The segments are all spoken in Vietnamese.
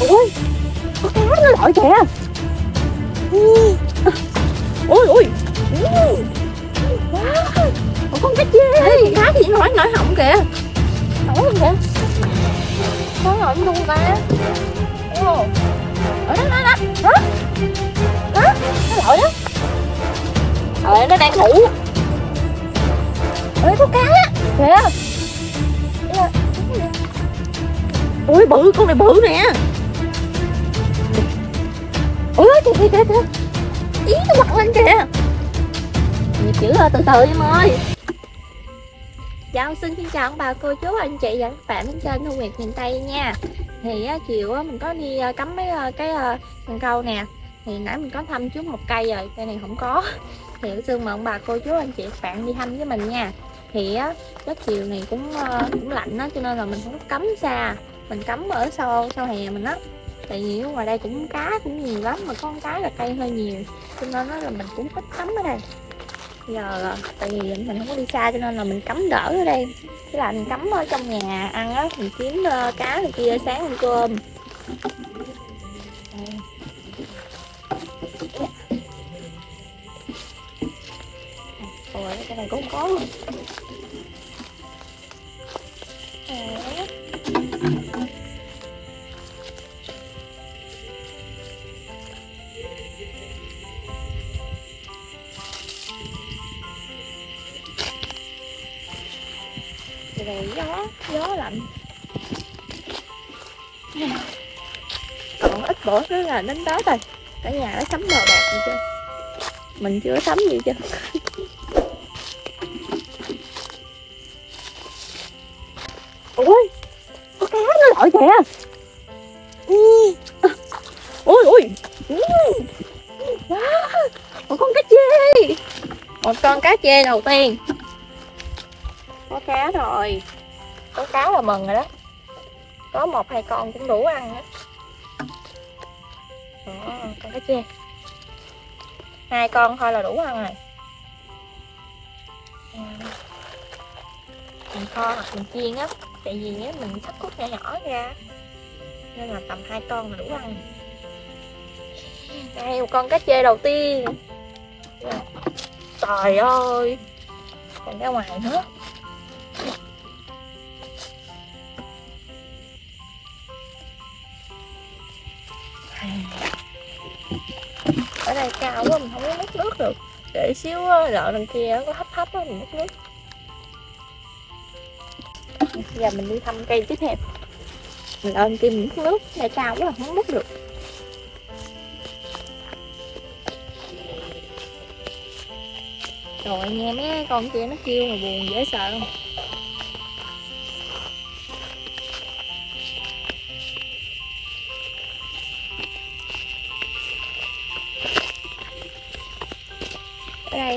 ui có cá nó lội kìa. Ui ui ui wow con cá chê. Con cá gì nổi nổi họng kìa. Nổi không kìa. Nổi họng luôn ta ồ. Đó đó đó. Đó đó nó lội đó trời nó đang ngủ. Ơi có cá. Kìa. ui bự con này bự nè ui kìa kìa kìa kìa. Ý nó quặn lên kìa. Nhịp chữ rồi từ từ em ơi. Dạ, xin xin chào ông bà cô chú anh chị và các bạn đến trên Thu Nguyệt miền Tây nha. Thì á, chiều á, mình có đi ờ, cắm mấy ờ, cái thằng cần câu nè. Thì nãy mình có thăm trước một cây rồi, cây này không có. Thì xin mời ông bà cô chú anh chị các bạn đi thăm với mình nha. Thì á, cái chiều này cũng cũng lạnh á cho nên là mình không có cắm xa. Mình cắm ở sau sau hè mình á. Tại vì ở ngoài đây cũng cá cũng nhiều lắm mà con cái là cây hơi nhiều Cho nên á là mình cũng ít cắm ở đây. Giờ là tại vì mình không có đi xa cho nên là mình cắm đỡ ở đây. Thế là mình cắm ở trong nhà ăn á mình kiếm uh, cá này kia sáng ăn cơm. Ôi, cái này cũng có luôn. Rồi gió gió lạnh. Còn ít bữa nữa là đến đó rồi cả nhà nó sắm đồ đạc gì chưa? Mình chưa sắm gì chưa? Ui có cá nó lội kìa. Ui. Ui ui một con cá chê. Một con cá chê đầu tiên khá cá rồi. Có cá là mừng rồi đó. Có một hai con cũng đủ ăn đó đó ờ, con cá chê. Hai con thôi là đủ ăn rồi. Ừ. Mình kho hoặc mình chiên á, tại vì á, mình sắp cút nhỏ nhỏ ra. Nên là tầm hai con là đủ ăn. Đây, một con cá chê đầu tiên. Trời ơi. Còn ra ngoài nữa. Ở cao quá mình không có múc nước được. Để xíu ờ, lợn đằng kia có hấp hấp á, mình múc nước. Giờ mình đi thăm cây tiếp theo mình lên kia múc nước đây cao quá không múc được. Rồi nghe mấy con kia nó kêu mà buồn dễ sợ không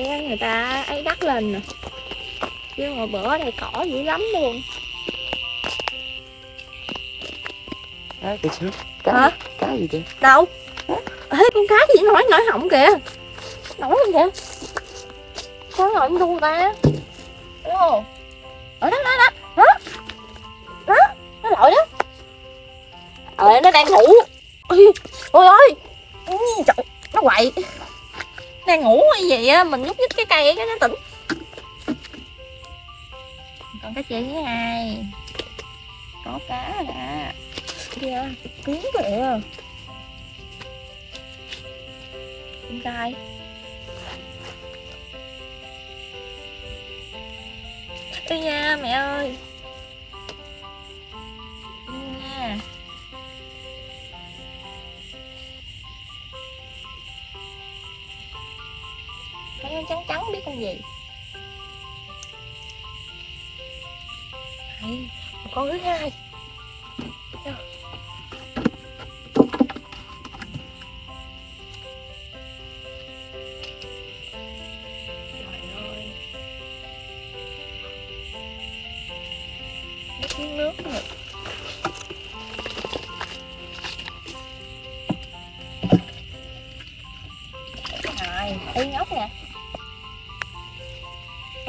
á, người ta ấy đắt lên nè. Chứ hồi bữa đây cỏ dữ lắm luôn. Cá cái trước Cá, Hả? cá gì vậy? đâu? Ê con cá gì nổi nổi họng kìa. Nổi không kìa có nổi luôn ta? Ồ. ở đó đó đó. Đó đó nó lội đó. Ờ nó đang ngủ. Ôi ôi. Ui, trời nó quậy đang ngủ hay gì á, mình nhúc nhích cái cây cái nó tỉnh. Còn cá chê thứ hai có cá nè. Dạ, kìa kiến kìa. Con trai Ê nha, mẹ ơi. Trắng trắng biết con gì Đây, con thứ hai.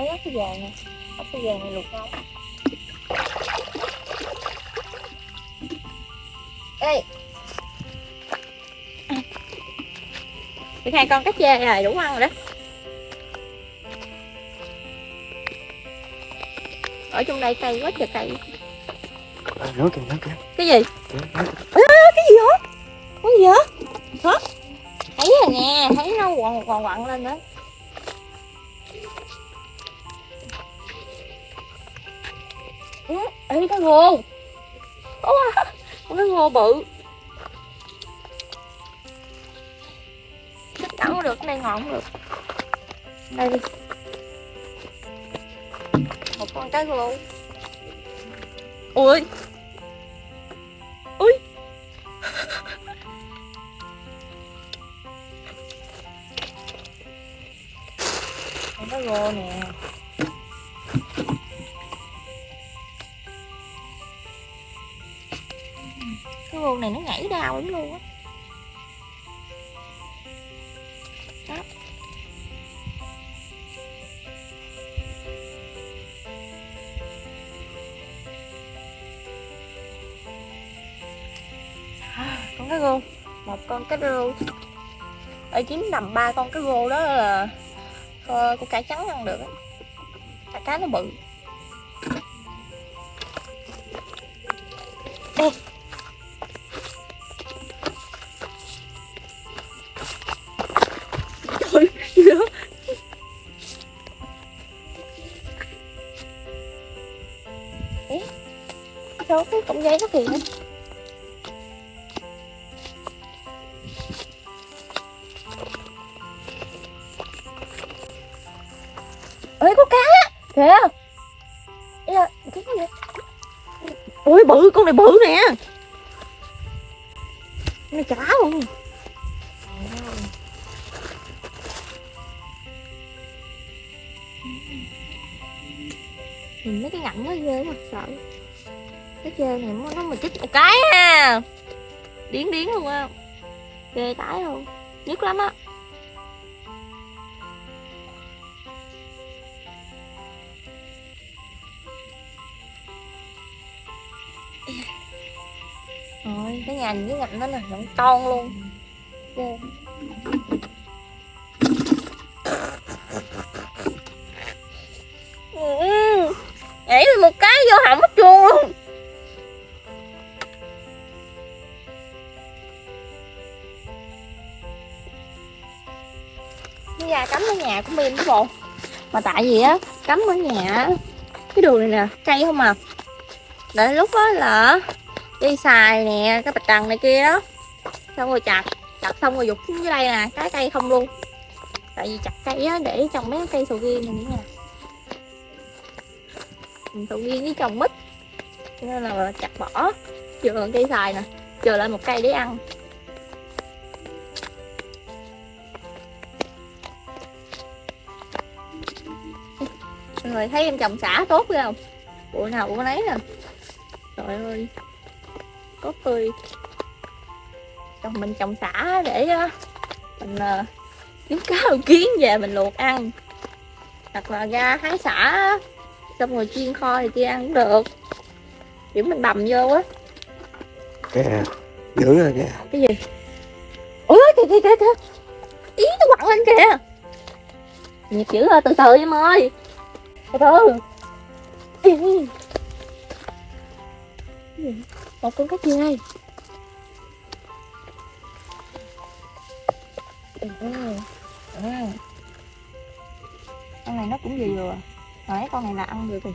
thấy ốc cái vàng nè ốc cái vàng này luộc đâu ê. Được hai con cá chê này đủ ăn rồi đó. Ở trong đây cây quá trời cây à, kìa nữa kìa. Cái gì? À, cái gì hả? cái gì hết hả? Thấy rồi nè thấy nó quằn quằn quằn lên đó. Ừ, cái cá rô Ủa, con cái rô bự. Chắc cắn không được, cái này ngọn không được. Đây đi. Một con cá rô Ui. Ui. Con cá rô nè. Cái vuông này nó nhảy đau lắm luôn á Đó. đó. con cá rô một con cá rô ở kiếm nằm ba con cá rô đó là con cá trắng ăn được á cá cá nó bự Ê, cọng giấy phát hiện ơi có cá. Kìa. Ui Ôi, bự, con này bự nè. Con này chả luôn. Nhìn mấy cái ngạnh nó ghê quá, sợ cái chê này nó mà chích một cái ha. Điến điến luôn á. Ghê tái luôn. Nhức lắm á. Rồi cái nhà với ngạnh nó là nó con luôn. Ghê. Ừ. nhảy một cái vô hỏng nhà của mình chứ bộ Mà tại vì á, Cắm ở nhà Cái đường này nè, Cây không à. Để lúc đó là Đi xài nè, Cái bạch đằng này kia đó. Xong rồi chặt Chặt xong rồi dục xuống dưới đây nè Cái cây không luôn. Tại vì chặt cây á, Để trồng mấy cái cây sầu riêng này nữa nè sầu riêng với trồng mít. Cho nên là chặt bỏ chừa cây xài nè chừa lại một cây để ăn. Người thấy em trồng xả tốt ghê không? Bụi nào bụi nấy nè. Trời ơi. Có tươi chồng mình trồng xả để ờ, mình uh, kiếm cá kiến về mình luộc ăn. Hoặc là ra hái xả xong rồi chiên kho thì kia ăn cũng được. Kiểu mình bầm vô á. Kìa dữ rồi kìa. Cái gì? Ôi kìa kìa kìa kìa. Ý nó quặn lên kìa. Nhịp dữ rồi từ từ em ơi từ từ một con cá gì đây? Ừ, ừ, ừ. Con này nó cũng vừa vừa. Rồi con này là ăn được rồi.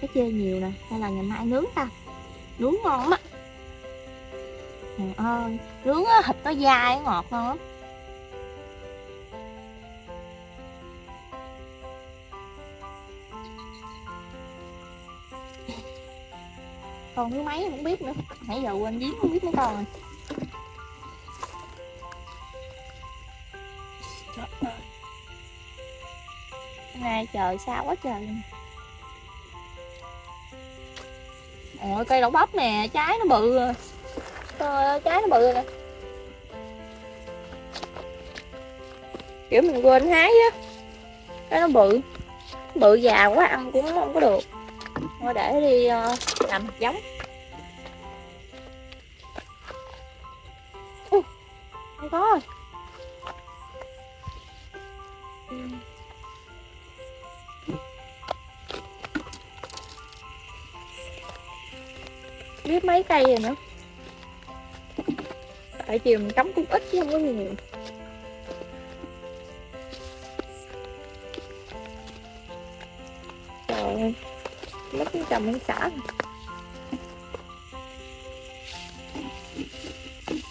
Cái chê nhiều nè, hay là ngày mai nướng ta? Nướng ngon lắm á. Trời ơi, nướng á, thịt nó dai ngọt ngon lắm. Con thứ mấy không biết nữa nãy giờ quên giếng không biết mấy con rồi Hôm nay trời xa quá trời. Ôi cây đậu bắp nè, trái nó bự rồi. Trời ơi, trái nó bự rồi nè. Kiểu mình quên hái á. Cái nó bự. Bự già quá ăn cũng không có được. Thôi để đi uh, làm giống. Ui, không có. Rồi biết mấy cây rồi nữa. Tại chiều mình cắm cũng ít chứ không có nhiều. Trời ơi mất cái trồng ăn xả. rồi.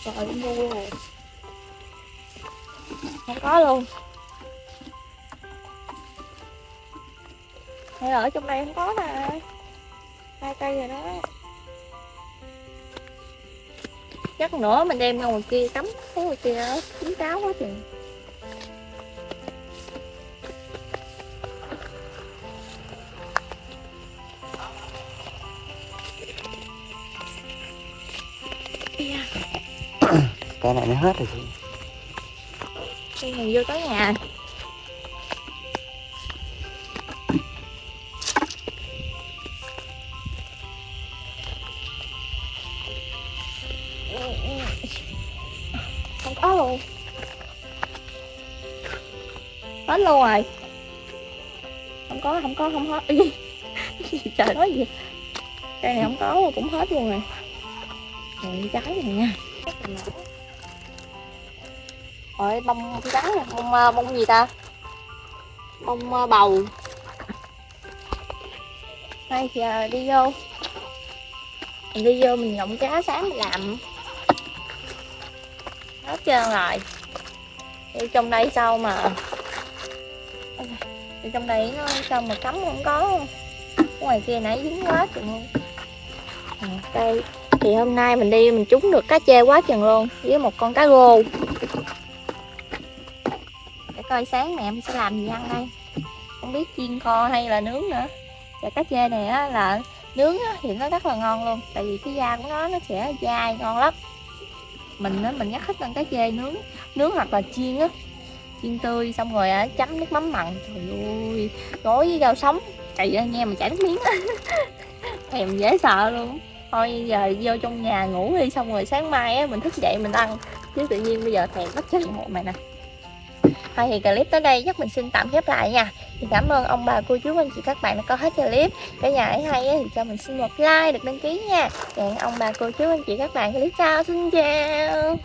Trời cũng mua rồi không có luôn. Hay ở trong đây không có nè hai cây rồi đó. Chắc nữa mình đem ra ngoài kia cắm cái ngoài kia đó chín quá chừng. Dạ cái này nó hết rồi. Chị khi mình vô tới nhà. Không có luôn. Hết luôn rồi. Không có không có, không hết. Trời nói gì? Cây này không có, cũng hết luôn rồi. Rồi trái này nha rồi bông trắng nè bông ờ, bông gì ta? Bông ờ, bầu. Đây giờ đi vô. Mình đi vô mình ngậm cá sáng mình làm. Hết trơn rồi. Đi trong đây sao mà đi trong đây nó sao mà cắm không có. Ngoài kia nãy dính quá chừng luôn. À, đây. Thì hôm nay mình đi mình trúng được cá chê quá chừng luôn với một con cá rô coi sáng mẹ em sẽ làm gì ăn đây? Không biết chiên kho hay là nướng nữa. Và cá chê này á, là nướng á, thì nó rất là ngon luôn. Tại vì cái da của nó nó sẽ dai ngon lắm. Mình á, mình rất thích ăn cá chê nướng nướng hoặc là chiên á. Chiên tươi xong rồi á, chấm nước mắm mặn. Trời ơi gói với rau sống. Trời ơi nghe mà chảy nước miếng. Thèm dễ sợ luôn. Thôi giờ vô trong nhà ngủ đi xong rồi sáng mai á mình thức dậy mình ăn. Chứ tự nhiên bây giờ thèm bắt chết hộ mày nè. Thôi thì clip tới đây chắc mình xin tạm khép lại nha. Thì cảm ơn ông bà, cô, chú, anh chị, các bạn đã coi hết clip. Cả nhà ấy hay thì cho mình xin một like, được đăng ký nha. Hẹn ông bà, cô, chú, anh chị, các bạn, clip sau, Xin chào.